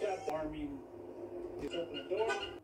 got the arming. Open the door.